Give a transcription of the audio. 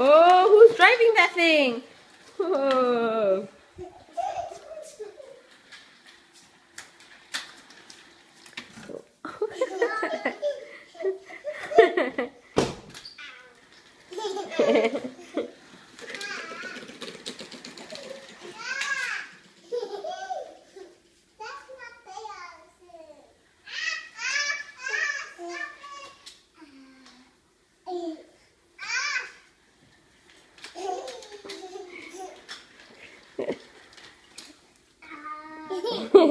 Oh, who's driving that thing? Oh. 嘿嘿。